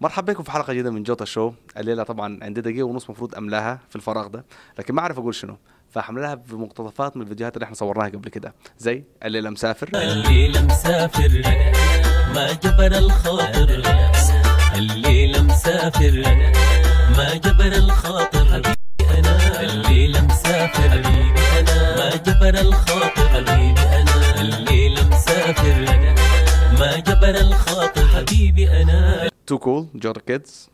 مرحبا بكم في حلقة جديدة من جوتا شو. الليلة طبعا عندي دقيقة ونص مفروض أملاها في الفراغ ده لكن ما أعرف أقول شنو. فحملها بمقتطفات من الفيديوهات اللي إحنا صورناها قبل كده. زي الليلة مسافر. الليلة مسافر. ما جبر الخاطر. الليلة مسافر. ما جبر الخاطر. حبيبي أنا الليلة مسافر. حبيبي أنا ما جبر الخاطر. حبيبي أنا الليلة مسافر. ما جبر الخاطر حبيبي أنا. تو كول جوتا كيدز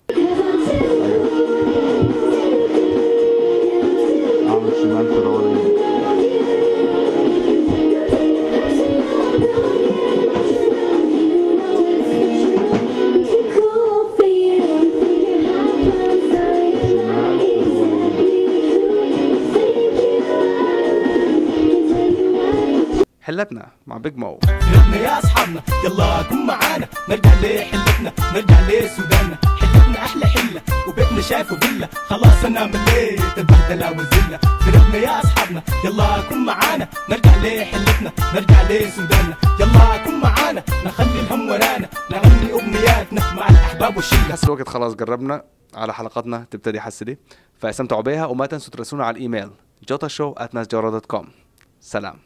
حلتنا مع بيج مو خلاص قربنا على حلقتنا تبتدي حسدي فاستمتعوا بيها وما تنسوا ترسلونا على الإيميل جوتا شو سلام.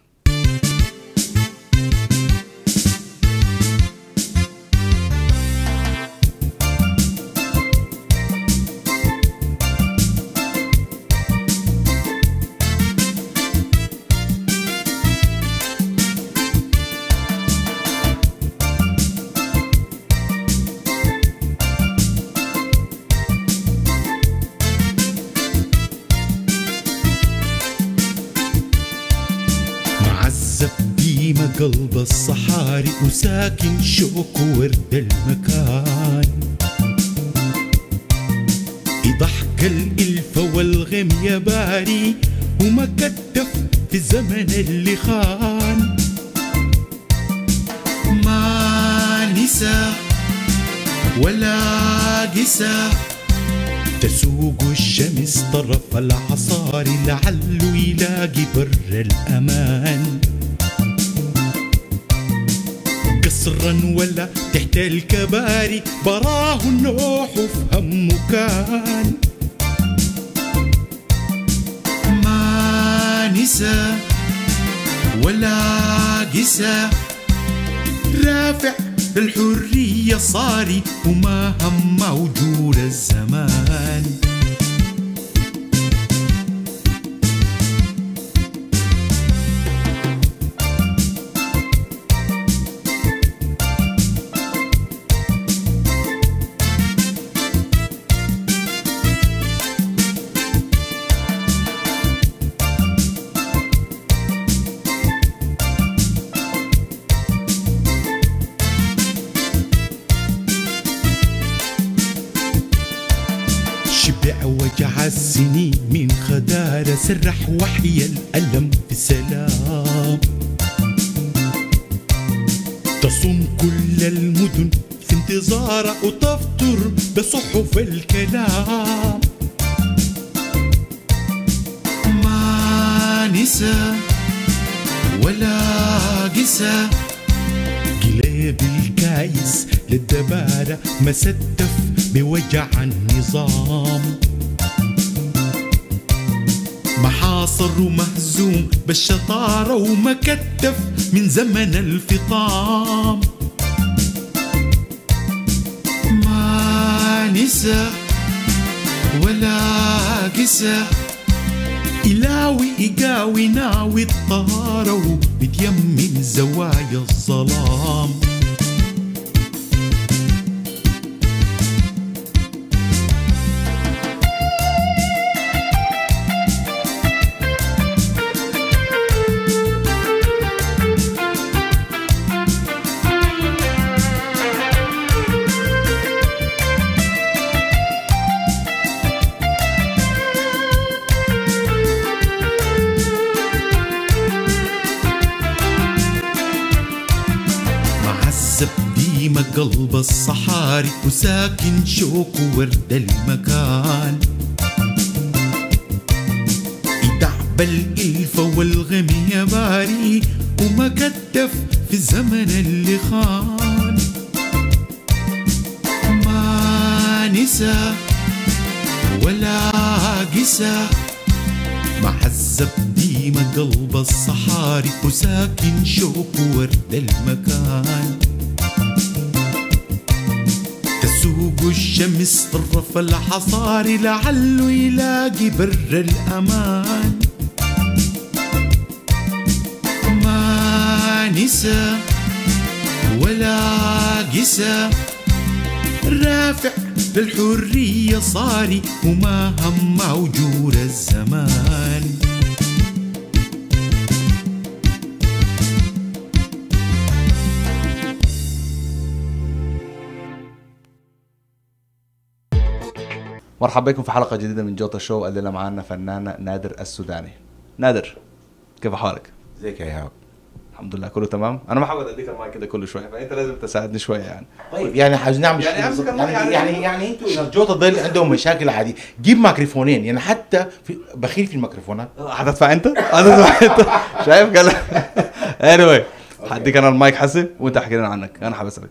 قلب الصحاري وساكن شوك ورد المكان. يضحك الإلفة والغم يا باري وما كتف في الزمن اللي خان. ما نسى ولا قسى تسوق الشمس طرف العصاري لعله يلاقي بر الأمان. قصرا ولا تحت الكباري براه النوح وفي همه كان. ما نسى ولا قسى رافع الحرية صاري وما هم وجود الزمان. وجع السنين من خدارة سرح وحي الألم في سلام تصم كل المدن في انتظاره وتفطر بصحف الكلام. ما نسى ولا قسى. قليب الكايس للدبارة مستف بوجع النظام. محاصر ومهزوم بالشطارة ومكتف من زمن الفطام. ما نسى ولا قسى يلاوي يقاوي ناوي الطهارة وبتيمم زوايا الظلام. قلب الصحاري وساكن شوك ورد المكان. يدعب الإلفة والغم يا باري وما كتف في الزمن اللي خان. ما نسى ولا قسى معذب ديما قلب الصحاري وساكن شوق ورد المكان. تسوق الشمس طرف الحصاري لعله يلاقي بر الأمان. ما نسى ولا قسى رافع للحرية صاري وما هم وجور الزمان. مرحبا بكم في حلقة جديدة من جوتا شو. الليلة معانا فنانة نادر السوداني. نادر كيف حالك؟ ازيك يا إيهاب. الحمد لله كله تمام؟ أنا ما حاول أديك المايك كده كل شوية فأنت لازم تساعدني شوية يعني. طيب يعني نعمل يعني. المايك يعني يعني- يعني يعني أنتوا اذا الجوتا شو عندهم مشاكل عادي. جيب ميكروفونين يعني حتى في بخيل في الميكروفونات. هتدفع أنت؟ هتدفع أنت؟ شايف قال why هديك أنا المايك حسي وأنت احكي لنا عنك. أنا حابب أسألك.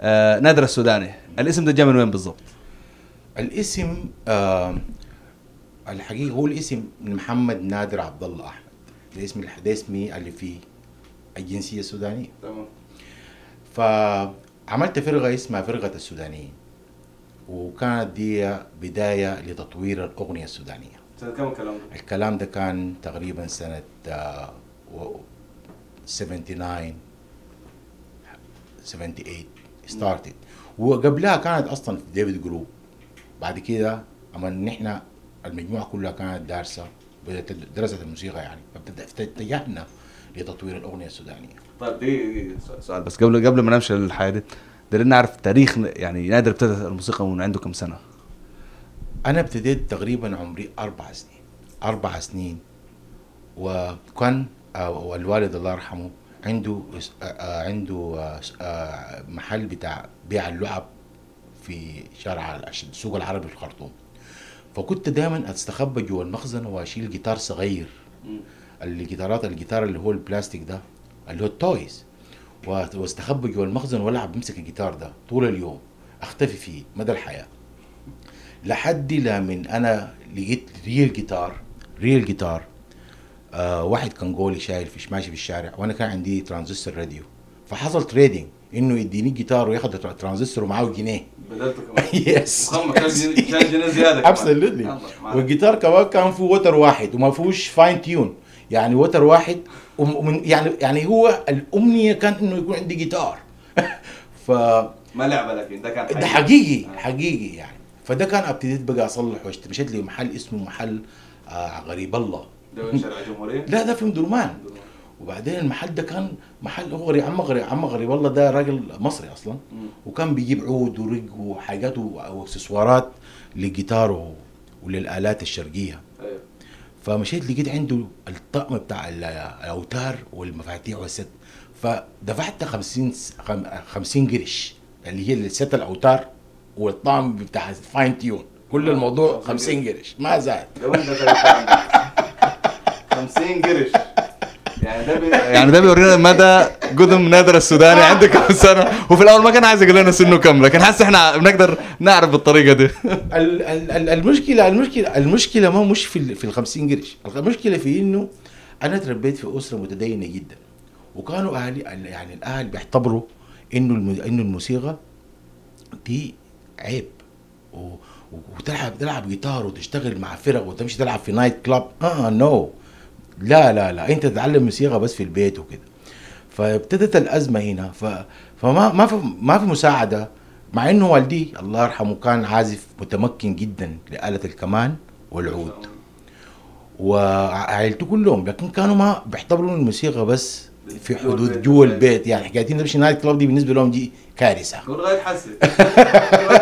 آه نادر السوداني الاسم ده جاي من وين بالضبط؟ الاسم آه الحقيقة هو الاسم محمد نادر عبد الله أحمد. ده اسمي ده اسمي اللي فيه الجنسية السودانية. تمام. فعملت فرقة اسمها فرقة السودانيين وكانت دي بداية لتطوير الأغنية السودانية. سنه كم الكلام ده؟ الكلام ده كان تقريبا سنة آه، و- 79 78 started وقبلها كانت أصلا في ديفيد group بعد كده أما نحن المجموعة كلها كانت دارسة درست الموسيقى يعني فاتجهنا لتطوير الأغنية السودانية. طيب دي سؤال بس. قبل قبل ما نمشي للحاجة دي دايرين نعرف تاريخ يعني نادر ابتدى الموسيقى من عنده كم سنة؟ أنا ابتديت تقريبا عمري أربع سنين أربع سنين. وكان آه، والوالد الله يرحمه عنده آه، آه، عنده محل بتاع بيع اللعب في شارع السوق العربي في الخرطوم فكنت دائما أستخبى جوا المخزن وأشيل جيتار صغير. الجيتارات الجيتار اللي هو البلاستيك ده اللي هو ال toys. واستخبى جوا المخزن وألعب بمسك الجيتار ده طول اليوم أختفي فيه مدى الحياة. لحد لا من أنا لقيت real guitar real guitar. آه واحد كان قولي شايل في ماشي في الشارع وأنا كان عندي transistor radio. فحصل trading إنه يديني جيتار وياخد الترانزستور ومعاه جنيه. بدلته كمان. yes كان جنيه زيادة absolutely والجيتار كمان كان فيه وتر واحد وما فيهوش fine tune يعني وتر واحد وم- ومن يعني يعني هو الأمنية كان إنه يكون عندي جيتار ف ما لعبه لكن ده كان ده حقيقي. حقيقي يعني. فده كان ابتديت بقى اصلح واشت- مشيت لي محل اسمه محل آه غريب الله. ده شارع الجمهوريه لا ده في مدرمان وبعدين المحل ده كان محل هو غريب عم غريب عم غريب الله ده راجل مصري أصلا. وكان بيجيب عود ورق وحاجات واكسسوارات للجيتار وللآلات الشرقية. أيوه. فمشيت لقيت عنده الطقم بتاع ال- الأوتار والمفاتيح وال set. فدفعت 50 س- خم- 50 قرش اللي هي ال set الأوتار والطقم بتاع ال fine tune كل الموضوع 50 قرش. ما زاد. ده وين ده 50 قرش. يعني ده بي... يعني ده بيورينا مدى قدم نادر السوداني عنده كم سنة. وفي الأول ما كان عايز يقول لنا سنه كم لكن حاسس إحنا بنقدر نعرف بالطريقة دي. ال- ال- ال- المشكلة المشكلة المشكلة ما مش في ال- في ال 50 قرش المشكلة في إنه أنا تربيت في أسرة متدينة جدا. وكانوا أهلي ال- يعني الأهل بيعتبروا إنه الم- إنه الموسيقى دي عيب. و- وتلعب تلعب جيتار وتشتغل مع فرق وتمشي تلعب في night club آه no لا لا لا انت تتعلم موسيقى بس في البيت وكده. فابتدت الأزمة هنا ف... فما ما في ما في مساعدة مع إنه والدي الله يرحمه كان عازف متمكن جدا لآلة الكمان والعود. وعائلته كلهم لكن كانوا ما بيعتبروا الموسيقى بس في حدود جوا البيت. يعني حكايه انك تمشي نايت كلاب دي بالنسبة لهم دي كارثة. لغايه حسي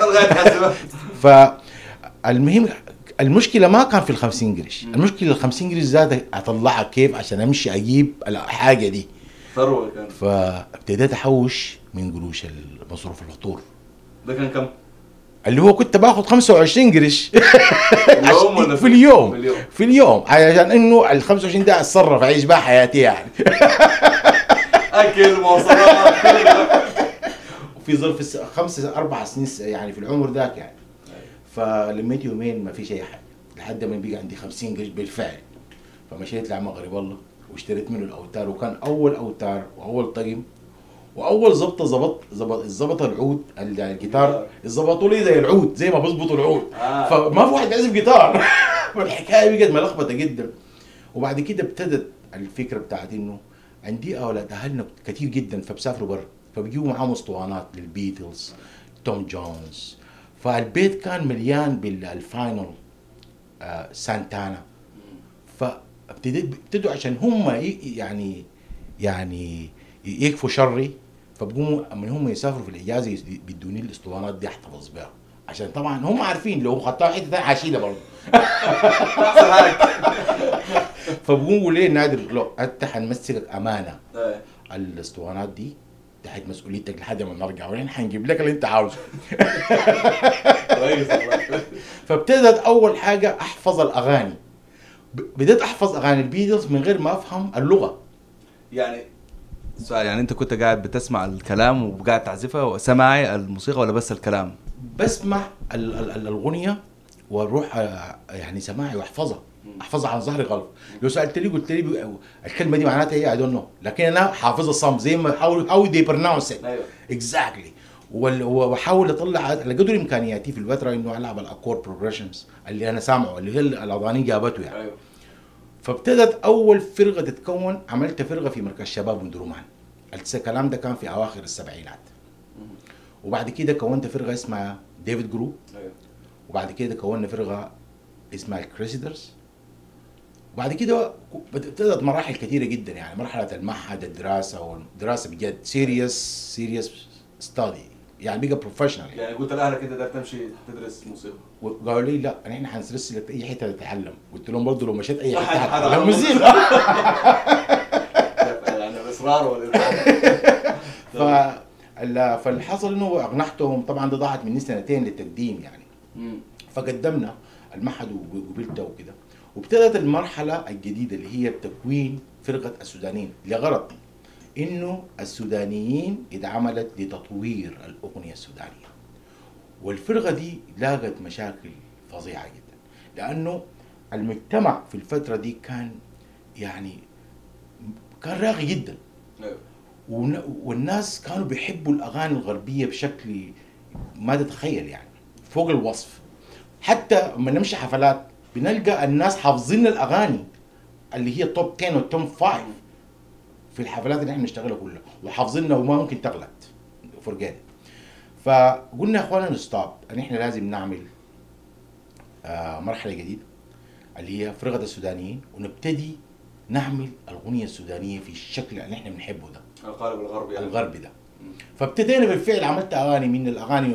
لغايه حسي فالمهم المشكلة ما كان في ال 50 قرش المشكلة ال 50 قرش زاد أطلعها كيف عشان أمشي أجيب الحاجة دي. ثروة كان. فابتديت أحوش من قروش المصروف الفطور. ده كان كم؟ اللي هو كنت باخذ 25 قرش في اليوم. في اليوم؟ في اليوم. عشان إنه ال 25 ده أتصرف أعيش بها حياتي يعني. اكل مواصلات. وفي ظرف خمس أربع سنين يعني في العمر ذاك يعني. فلميت يومين ما فيش أي حاجة لحد ما بقى عندي 50 قرش بالفعل. فمشيت لعم غريب الله واشتريت منه الأوتار وكان أول أوتار وأول طقم وأول ظبطه ظبط ظبط ظبط العود ال- الجيتار. ظبطوا لي زي العود زي ما بظبطوا العود. آه. فما في واحد بيعزف جيتار. فالحكايه بقت ملخبطة جدا. وبعد كده ابتدت الفكرة بتاعت إنه عندي أولاد أهلنا كتير جدا فبسافروا برا. فبيجيبوا معاهم أسطوانات للبيتلز توم جونز فالبيت كان مليان بال vinyl آه سانتانا. فابتديت ابتدوا عشان هم يعني يعني يكفوا شري فبقوموا من هم يسافروا في الإجازة بيدوني الاسطوانات دي أحتفظ بها عشان طبعا هم عارفين لو خدتها حتة ثانية حاشيلها برضه. فبقوموا ليه نادر؟ لو انت حنمسكك أمانة. الاسطوانات دي تحت مسؤوليتك لحد ما نرجع وين حنجيب لك اللي أنت عاوزه. فابتدت أول حاجة أحفظ الأغاني. بديت أحفظ أغاني البيتلز من غير ما أفهم اللغة. يعني سؤال يعني أنت كنت قاعد بتسمع الكلام وقاعد تعزفها وسماعي الموسيقى ولا بس الكلام؟ بسمع ال- ال- ال- الأغنية وأروح آه، يعني سماعي وأحفظها. أحفظها عن ظهر قلب لو سألتني قلت لي الكلمة دي معناتها إيه؟ I don't know لكن أنا حافظها صم زي ما حاول how they pronounce أيوة. exactly وأحاول أطلع على قدر إمكانياتي في الفترة إنه ألعب ال chord progressions اللي أنا سامعه اللي هي الأغاني جابته يعني. أيوه. فابتدت أول فرقة تتكون عملت فرقة في مركز شباب مندرومان الكلام ده كان في أواخر السبعينات. وبعد كده كونت فرقة اسمها ديفيد جروب أيوه. وبعد كده كونا فرقة اسمها الكريسيدرز وبعد كده ابتدت مراحل كثيرة جدا يعني مرحلة المعهد الدراسة والدراسة بجد serious serious study يعني بقى professional يعني قلت لأهلك أنت تقدر تمشي تدرس موسيقى. وقالوا لي لا إحنا حنسرس لك أي حتة تتعلم. قلت لهم برضه لو مشيت أي حتة هتتعلم. موسيقى يعني الاصرار ولا فاللي حصل إنه أقنعتهم. طبعا ده ضاعت مني سنتين للتقديم يعني. فقدمنا المعهد وقبلته وكده. وابتدت المرحلة الجديدة اللي هي تكوين فرقة السودانيين لغرض إنه السودانيين اتعملت لتطوير الأغنية السودانية. والفرقة دي لاقت مشاكل فظيعة جدا لأنه المجتمع في الفترة دي كان يعني كان راقي جدا. ون- والناس كانوا بيحبوا الأغاني الغربية بشكل ما تتخيل يعني فوق الوصف. حتى لما نمشي حفلات بنلقى الناس حافظين الأغاني اللي هي توب 10 والتوب 5 في الحفلات اللي إحنا بنشتغلها كلها وحافظينها وما ممكن تغلط. فرجات فقلنا يا إخوانا نستوب إن إحنا لازم نعمل آه مرحلة جديدة اللي هي فرقة السودانيين ونبتدي نعمل الأغنية السودانية في الشكل اللي إحنا بنحبه ده. القالب الغربي يعني. الغربي ده. فابتدينا بالفعل عملت أغاني من الأغاني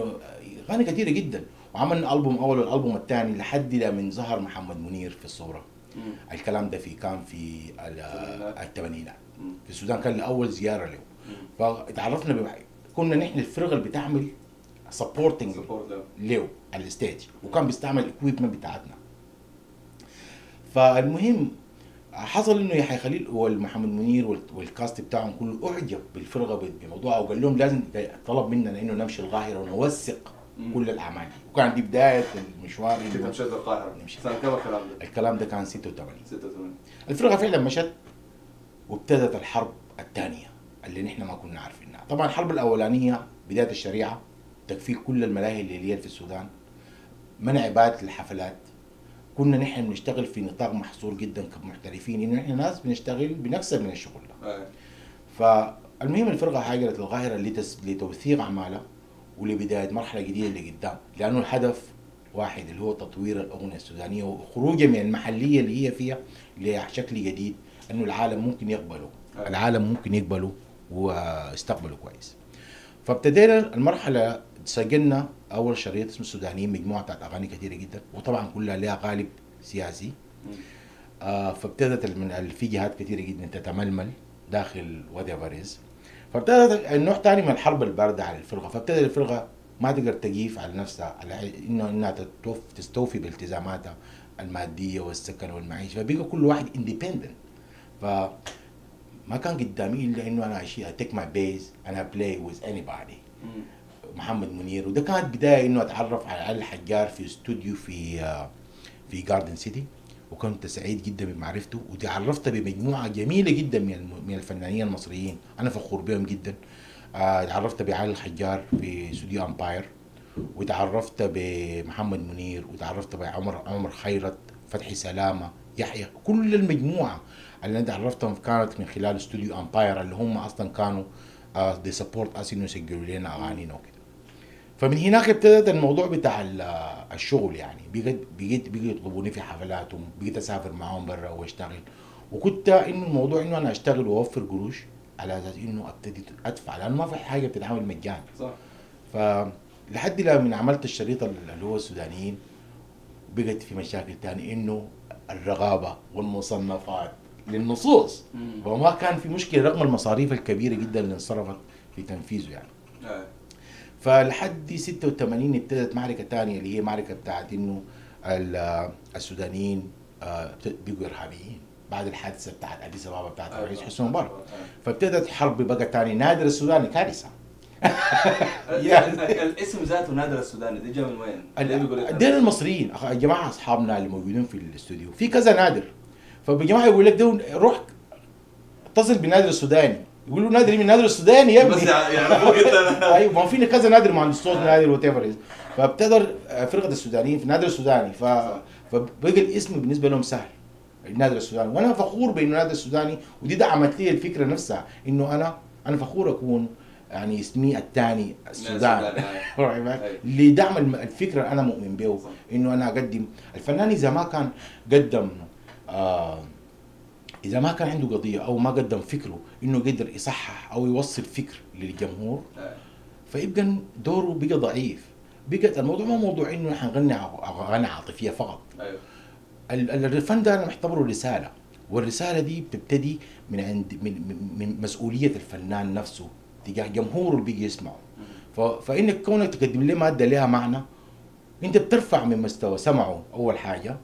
أغاني كثيره جدا. وعملنا ألبوم أول والألبوم الثاني لحد من ظهر محمد منير في الصورة مم. الكلام ده في كان في ال- الثمانينات. في السودان كان لأول زيارة له فتعرفنا. كنا نحن الفرقة اللي بتعمل supporting له. على ال stage وكان بيستعمل ال equipment بتاعتنا فالمهم حصل إنه يحيى خليل والمحمد منير وال- وال cast بتاعهم كله أعجب بالفرقة بموضوعها وقال لهم لازم طلب مننا إنه نمشي القاهرة ونوثق. كل الأعمال. دي وكان دي بداية المشوار إنه مشيت القاهرة. سنه كم الكلام ده؟ الكلام ده كان 86 86 الفرقة فعلا مشت وابتدت الحرب الثانية اللي نحن ما كنا عارفينها. طبعا الحرب الأولانية بداية الشريعة تكفير كل الملاهي الليليه في السودان منع إبادة الحفلات. كنا نحن بنشتغل في نطاق محصور جدا كمحترفين انه نحن ناس بنشتغل بنكسب من الشغل ده. فالمهم الفرقة هاجرت للقاهرة لتس... لتوثيق أعمالها. ولبداية مرحلة جديدة لقدام لأنه الهدف واحد اللي هو تطوير الأغنية السودانية وخروجها من المحلية اللي هي فيها لشكل جديد إنه العالم ممكن يقبله. أيوة. العالم ممكن يقبله ويستقبله كويس. فابتدينا المرحلة سجلنا أول شريط اسمه السودانيين مجموعة بتاعت أغاني كثيرة جدا وطبعا كلها لها قالب سياسي. آه فابتدت من في جهات كثيرة جدا تتململ داخل از فابتدت النوع ثاني من الحرب الباردة على الفرقة. فابتدت الفرقة ما تقدر تقيف على نفسها على انه إنها تستوفي بالتزاماتها المادية والسكن والمعيشة. فبقى كل واحد independent ف ما كان قدامي إلا إنه أنا I should take my bass and play with anybody محمد منير. وده كانت بداية إنه أتعرف على علي الحجار في استوديو في آه، في جاردن سيتي وكنت سعيد جدا بمعرفته وتعرفت بمجموعة جميلة جدا من الفنانين المصريين. أنا فخور بهم جدا. آه، تعرفت بعلي الحجار في استوديو أمباير وتعرفت بمحمد منير وتعرفت بعمر عمر خيرت فتحي سلامة يحيى كل المجموعة اللي أنا تعرفتهم كانت من خلال استوديو أمباير اللي هم أصلا كانوا they support us إنه يسجلوا لنا أغانينا وكده. فمن هناك ابتدت الموضوع بتاع ال- الشغل يعني. بقيت بقيت بقيت يطلبوني في حفلاتهم بقيت أسافر معاهم برا وأشتغل. وكنت إنه الموضوع إنه أنا أشتغل وأوفر قروش على أساس إنه أبتدي أدفع لأنه ما في حاجة بتتعمل مجانا. صح. فلحد لما عملت الشريط اللي هو السودانيين بقت في مشاكل تاني إنه الرغابة والمصنفات للنصوص. وما كان في مشكلة رغم المصاريف الكبيرة جدا اللي انصرفت في تنفيذه يعني. فلحد 86 ابتدت معركة تانية اللي هي معركة بتاعت إنه ال- السودانيين آه، بقوا إرهابيين بعد الحادثة بتاعت أديس أبابا بتاعت الرئيس حسني مبارك. فابتدت حرب بقى تاني نادر السوداني كارثة. يعني الاسم ذاته نادر السوداني ده جاء من وين؟ دين المصريين. الجماعه أصحابنا اللي موجودين في الاستوديو. في كذا نادر. فالجماعه يقول لك روح اتصل بنادر السوداني. يقولوا نادر من نادر السوداني يا ابني. بس يعرفوك انت أيوه ما في كذا نادر مهندس صوت نادر whatever فابتدى فرقة السودانيين في نادر السوداني. ف... فبقى الاسم بالنسبة لهم سهل. النادر السوداني. وأنا فخور بإنه نادر السوداني ودي دعمت لي الفكرة نفسها. إنه أنا أنا فخور أكون يعني اسمي الثاني السودان السوداني، back. أيوة. لدعم الم- الفكرة أنا مؤمن به. إنه أنا أقدم. الفنان إذا ما كان قدم آه إذا ما كان عنده قضية أو ما قدم فكره إنه يقدر يصحح أو يوصل فكر للجمهور. فيبقى دوره بقى ضعيف. بقت الموضوع ما موضوع إنه نحن نغني اغاني عاطفية فقط. أيوه. ال- ال- الفن ده أنا محتبره رسالة. والرسالة دي بتبتدي من عند من, من, مسؤولية الفنان نفسه تجاه جمهوره اللي بيجي يسمعه. فإنك كونك تقدم له مادة لها معنى أنت بترفع من مستوى سمعه أول حاجة.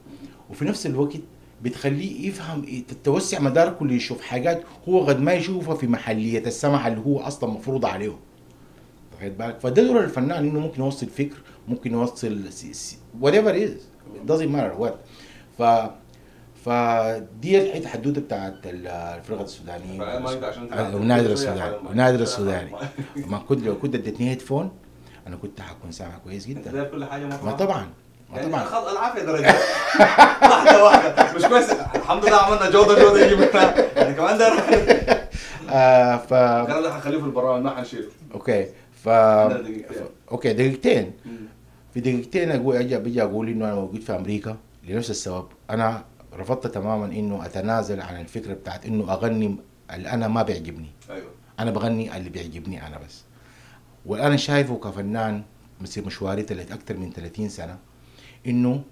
وفي نفس الوقت بتخليه يفهم تتوسع مداركه اللي يشوف حاجات هو قد ما يشوفها في محلية السمع اللي هو أصلا مفروض عليه واخد بالك؟ فده دور الفنان إنه ممكن يوصل فكر ممكن يوصل whatever is doesn't matter what. ف فدي الحتة حدوتة بتاعت الفرقة السودانية. ونادر شوية السوداني. ونادر السوداني. ما كنت لو كنت اديتني headphone أنا كنت حكون سامع كويس جدا. كل حاجة ما طبعا. يعني طبعا. خط العافية درجة. واحدة واحدة. مش كويس الحمد لله عملنا جوده جوده يجي منها. يعني كمان ده آه ف الكلام ده حنخليه في البرامج ما حنشيله. okay. ف دقيقتين. okay دقيقتين. في دقيقتين أقول أجي بيجي أقول إنه أنا موجود في أمريكا لنفس السبب. أنا رفضت تماما إنه أتنازل عن الفكرة بتاعت إنه أغني اللي أنا ما بيعجبني. أيوه. أنا بغني اللي بيعجبني أنا بس. وأنا شايفه كفنان مسير مشواري أكثر من 30 سنة. إنه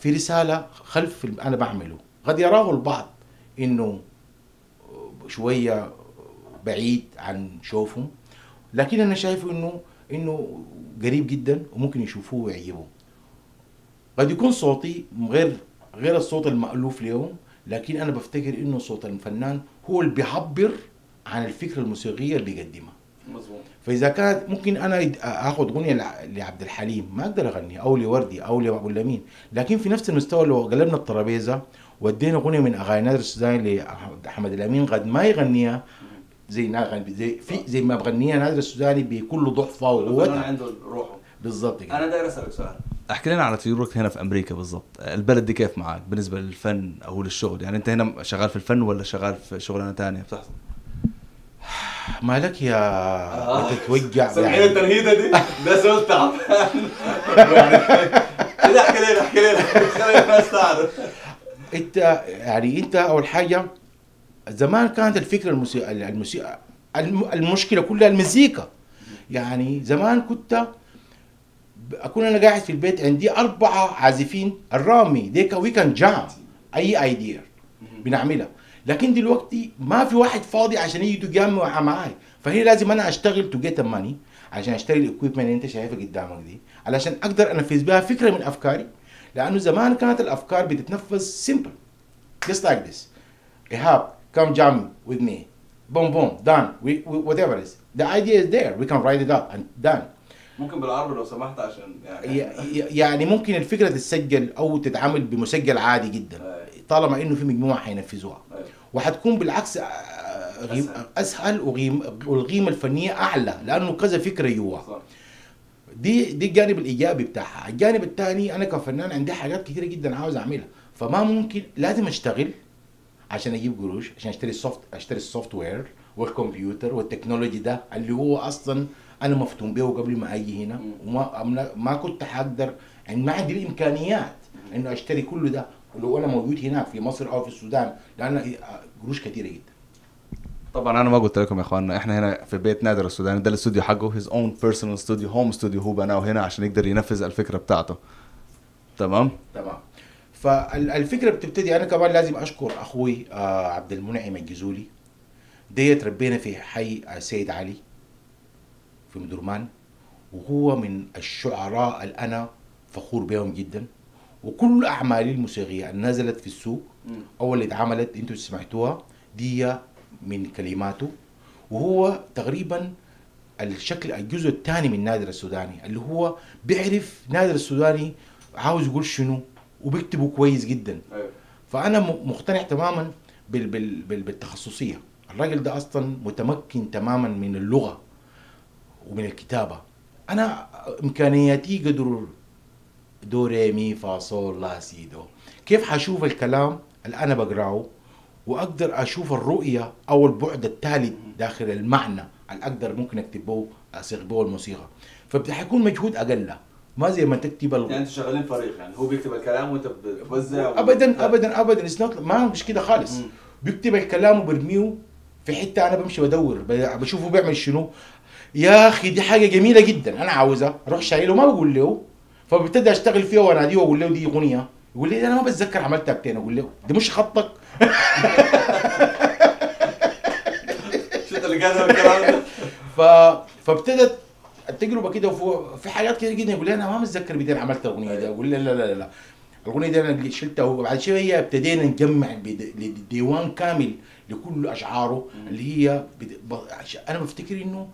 في رسالة خلف أنا بعمله. قد يراه البعض إنه شوية بعيد عن شوفهم لكن أنا شايفه إنه إنه قريب جدا وممكن يشوفوه ويعجبهم قد يكون صوتي غير غير الصوت المألوف اليوم لكن أنا بفتكر إنه صوت الفنان هو اللي بيعبر عن الفكرة الموسيقية اللي بيقدمها. مظبوط. فإذا كانت ممكن أنا آخذ أغنية لع- لعبد الحليم ما أقدر اغني أو لوردي أو لابو اللمين لكن في نفس المستوى لو قلبنا الترابيزة ودينا أغنية من أغاني نادر السوداني لاحمد الأمين قد ما يغنيها زي ناغن زي في زي ما بغنيها نادر السوداني بكل ضعفها وقوتها. عنده روحه. بالظبط كده. أنا داير أسألك سؤال. احكي لنا على تجربتك هنا في أمريكا بالضبط. البلد دي كيف معك بالنسبة للفن أو للشغل يعني أنت هنا شغال في الفن ولا شغال في شغلانة ثانية بتحصل. مالك يا بتتوجع سامعين يعني؟ التنهيده دي؟ ده صوت تعبان. كده احكي لنا احكي لنا خلينا الناس تعرف. انت يعني انت اول حاجة زمان كانت الفكرة الموسيقى الموسيقى الم- المشكلة كلها المزيكا. يعني زمان كنت أكون أنا قاعد في البيت عندي أربعة عازفين الرامي ديك وي كان جام اي ايديا بنعملها. لكن دلوقتي ما في واحد فاضي عشان يجي يجمع معاي. فهي لازم أنا أشتغل to get money عشان أشتري ال equipment اللي أنت شايفها قدامك دي علشان أقدر انفذ بها فكرة من أفكاري. لأنه زمان كانت الأفكار بتتنفذ simple just like this. Ihab come jam with me. Boom boom done. We, we, whatever it is. The idea is there. We can write it up and done. ممكن بالعربي لو سمحت عشان ي- يعني ممكن الفكرة تتسجل أو تتعامل بمسجل عادي جدا. طالما إنه في مجموعة حينفذوها. وحتكون بالعكس آه، أسهل. والقيمه الفنية أعلى لأنه كذا فكرة جوا. دي دي الجانب الإيجابي بتاعها. الجانب الثاني أنا كفنان عندي حاجات كثيرة جدا عاوز أعملها. فما ممكن لازم أشتغل عشان أجيب قروش عشان أشتري ال soft أشتري ال software والكمبيوتر وال technology ده اللي هو أصلا أنا مفتون به قبل ما أجي هنا. وما ما كنت حقدر يعني ما عندي الإمكانيات إنه أشتري كل ده. ولو أنا موجود هناك في مصر أو في السودان لأن قروش كثيره جدا. طبعا أنا ما قلت لكم يا إخواننا إحنا هنا في بيت نادر السوداني ده الاستوديو حقه his own personal studio home studio هو بناه هنا عشان يقدر ينفذ الفكرة بتاعته. تمام؟ تمام. فالفكرة بتبتدي أنا كمان لازم أشكر أخوي آه، عبد المنعم الجزولي. دي تربينا في حي آه، سيد علي في مدرمان وهو من الشعراء اللي أنا فخور بهم جدا. وكل اعمالي الموسيقيه اللي نزلت في السوق أو اللي اتعملت أنتوا سمعتوها دي من كلماته. وهو تقريبا الشكل الجزء الثاني من نادر السوداني اللي هو بيعرف نادر السوداني عاوز يقول شنو وبيكتبه كويس جدا. فأنا م- مقتنع تماما بال بال بال بالتخصصية. الراجل ده أصلا متمكن تماما من اللغة ومن الكتابة. أنا إمكانياتي قدر دو ري مي فا صول لا سي دو كيف حشوف الكلام اللي أنا بقرأه؟ وأقدر أشوف الرؤية أو البعد الثالث داخل المعنى اللي أقدر ممكن أكتبه أصيغ به الموسيقى. فحيكون مجهود أقل. ما زي ما تكتب ال... أنتوا شغالين فريق يعني هو بيكتب الكلام وأنت بتوزع ابدا ابدا ابدا. It's not- ما مش كده خالص. بيكتب الكلام وبرميه. في حتة أنا بمشي بدور بشوفه بيعمل شنو. يا أخي دي حاجة جميلة جدا. أنا عاوزها. أروح شايله. ما بقول له. فببتدي أشتغل فيها واناديه وأقول له دي أغنية. يقول لي أنا ما بتذكر عملتها بتين أقول له دي مش خطك. اللي قاعد الكلام ده؟ ف... فابتدت التجربة كده في حاجات كده جدا. يقول لي أنا ما متذكر بدين عملت الاغنيه دي. أقول له لا لا لا لا. الأغنية دي أنا اللي شلتها. وبعد شوية ابتدينا نجمع ديوان كامل لكل أشعاره. اللي هي بد... أنا بفتكر إنه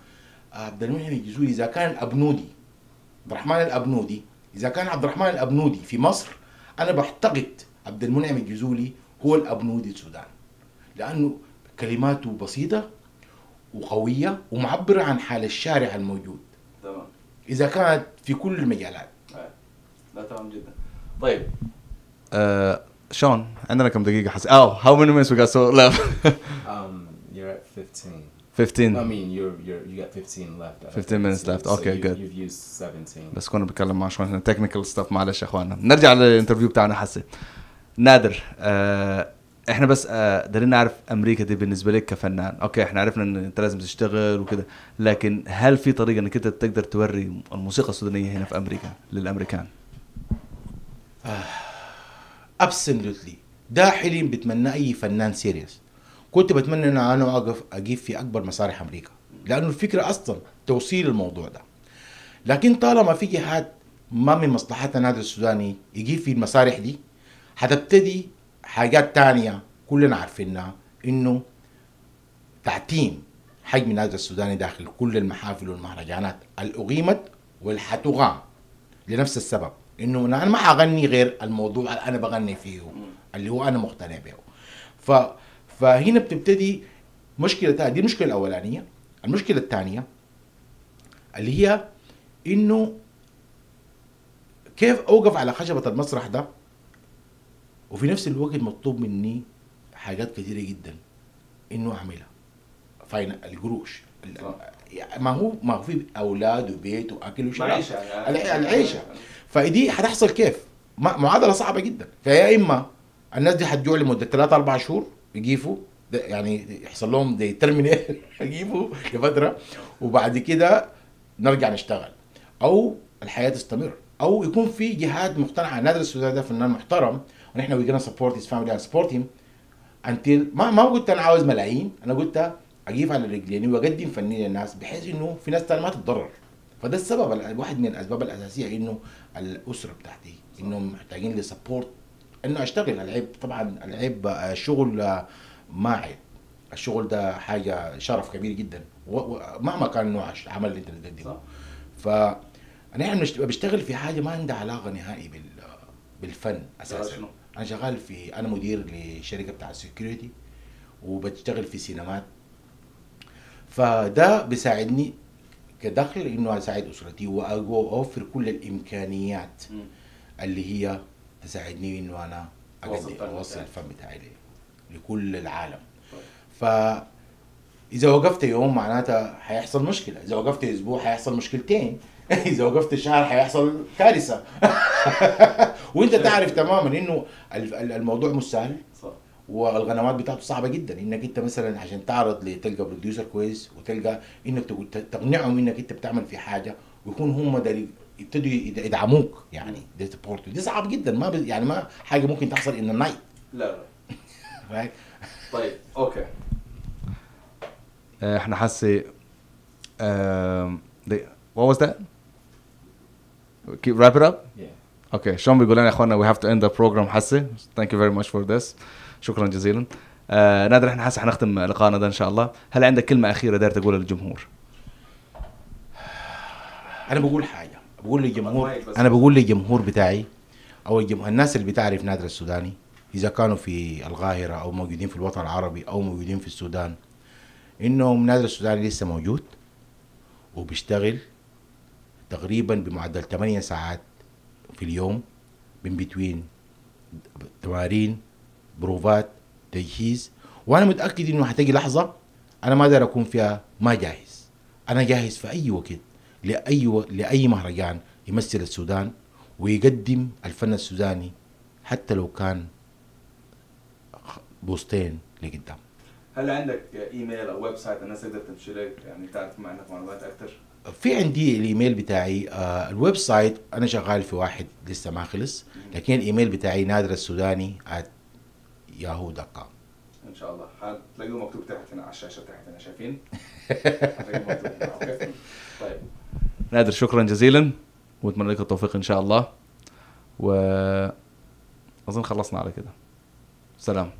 عبد المنعم الجزوري إذا كان الأبنودي عبد الرحمن الأبنودي إذا كان عبد الرحمن الأبنودي في مصر أنا بعتقد عبد المنعم الجزولي هو الأبنودي السودان لأنه كلماته بسيطة وقوية ومعبرة عن حال الشارع الموجود. تمام. إذا كانت في كل المجالات. لا تمام جدا. طيب. آه شون عندنا كم دقيقة حس آه how many minutes we got? So left Um, you're at 15. I 15 mean, you're you're you got 15 left. out of 15 minutes left. So Okay, you, good. You've used 17. بس كنا بنتكلم مع شوية technical stuff معلش يا اخوانا نرجع لل interview بتاعنا حسي نادر آه إحنا بس آه دارين نعرف أمريكا دي بالنسبة لك كفنان okay إحنا عرفنا إن أنت لازم تشتغل وكده لكن هل في طريقة إنك أنت تقدر توري الموسيقى السودانية هنا في أمريكا للأمريكان absolutely ده حلم بتمناه أي فنان serious كنت بتمنى إن أنا اقف أجيب في أكبر مسارح أمريكا لأنه الفكرة أصلا توصيل الموضوع ده. لكن طالما في جهات ما من مصلحتها النادي السوداني يجيب في المسارح دي حتبتدي حاجات تانية كلنا عارفينها إنه تعتيم حجم النادي السوداني داخل كل المحافل والمهرجانات اللي أقيمت واللي حتقام لنفس السبب إنه أنا ما حغني غير الموضوع اللي أنا بغني فيه اللي هو أنا مقتنع به. ف فهنا بتبتدي مشكلة تانية. دي المشكلة الأولانية. المشكلة الثانية اللي هي إنه كيف أوقف على خشبة المسرح ده؟ وفي نفس الوقت مطلوب مني حاجات كثيره جدا إنه أعملها. فاين القروش. ال- ما هو ما هو في أولاد وبيت وأكل معيشة يعني. الع- العيشة. فدي حتحصل كيف؟ معادلة صعبة جدا. فيا إما الناس دي حتجوع لمدة ثلاثة أربع شهور. يجيفوا. يعني يحصل لهم terminate يجيفوا لفتره وبعد كده نرجع نشتغل. أو الحياة تستمر. أو يكون في جهات مقتنعة. السودان ده فنان محترم ونحن we support his family and support him until ما ما قلت أنا عاوز ملايين. أنا قلت أجيب على رجليني وأقدم فني للناس بحيث إنه في ناس تانية ما تتضرر. فده السبب ال- واحد من الأسباب الأساسية إنه الأسرة بتاعتي. إنهم محتاجين لي support إنه أشتغل العيب. طبعا العيب الشغل ما عيب. الشغل ده حاجة شرف كبير جدا. مهما كان نوع العمل اللي أنت بتقدمه. ف أنا بنشت- بشتغل في حاجة ما عندها علاقة نهائي بال بالفن أساسا؟ أنا شغال في أنا مدير لشركة بتاع ال security وبشتغل في سينمات. فده بيساعدني كدخل إنه أساعد أسرتي واوفر كل الإمكانيات اللي هي تساعدني إنه أنا أقدر أوصل. الفن بتاعي. لكل العالم. ف إذا وقفت يوم معناتها حيحصل مشكلة. إذا وقفت أسبوع حيحصل مشكلتين. إذا وقفت شهر حيحصل كارثة. وأنت تعرف تماما إنه ال- ال- الموضوع مش سهل. صح. والغنوات بتاعته صعبة جدا. إنك أنت مثلا عشان تعرض لتلقى producer كويس وتلقى إنك تقنعهم إنك أنت بتعمل في حاجة ويكون هم يبتدوا يد- يدعموك يعني. دي support دي صعب جدا. ما بي- يعني ما حاجة ممكن تحصل in a night لا لا. طيب okay. آه، إحنا حسي they, what was that? Keep wrap it up? Yeah. okay شون بيقول لنا يا إخوانا we have to end the program حسي thank you very much for this. شكرا جزيلا. آه نادر إحنا حسي حنختم لقائنا ده إن شاء الله. هل عندك كلمة أخيرة داير تقولها للجمهور؟ أنا بقول حاجة. بقول للجمهور. أنا بقول للجمهور بتاعي أو الجمهور الناس اللي بتعرف نادر السوداني إذا كانوا في القاهرة أو موجودين في الوطن العربي أو موجودين في السودان إنهم نادر السوداني لسه موجود وبيشتغل تقريبا بمعدل 8 ساعات في اليوم من بتوين تمارين بروفات تجهيز. وأنا متأكد إنه هتجي لحظة أنا ما أقدر أكون فيها ما جاهز. أنا جاهز في أي وقت. لأي و... لأي مهرجان يمثل السودان ويقدم الفن السوداني حتى لو كان بوستين لقدام. هل عندك إيميل أو website الناس تقدر تمشي لك؟ يعني تعرف ما عندك معلومات أكثر في عندي الإيميل بتاعي آه ال website أنا شغال في واحد لسه ما خلص لكن الإيميل بتاعي نادر السوداني at yahoo.com إن شاء الله. حتلاقوه مكتوب تحت هنا على الشاشة تحت هنا شايفين؟ هتلاقوه مكتوب؟ طيب. نادر شكرا جزيلا. وأتمنى لك التوفيق إن شاء الله. و أظن خلصنا على كده. سلام.